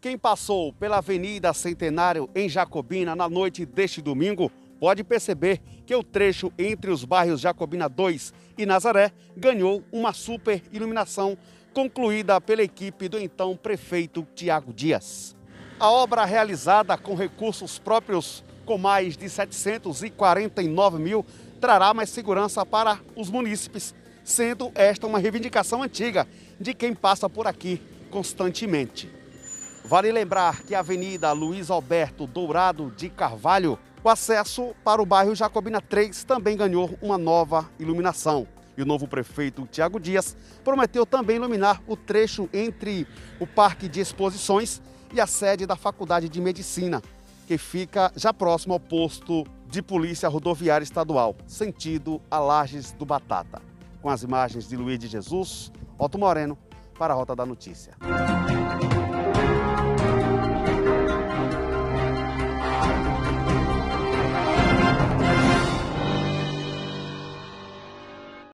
Quem passou pela Avenida Centenário em Jacobina na noite deste domingo pode perceber que o trecho entre os bairros Jacobina 2 e Nazaré ganhou uma super iluminação concluída pela equipe do então prefeito Tiago Dias. A obra realizada com recursos próprios com mais de 749 mil trará mais segurança para os munícipes, sendo esta uma reivindicação antiga de quem passa por aqui constantemente. Vale lembrar que a Avenida Luiz Alberto Dourado de Carvalho, o acesso para o bairro Jacobina 3 também ganhou uma nova iluminação. E o novo prefeito Tiago Dias prometeu também iluminar o trecho entre o Parque de Exposições e a sede da Faculdade de Medicina, que fica já próximo ao posto de Polícia Rodoviária Estadual, sentido a Lages do Batata. Com as imagens de Luiz de Jesus, Otto Moreno, para a Rota da Notícia.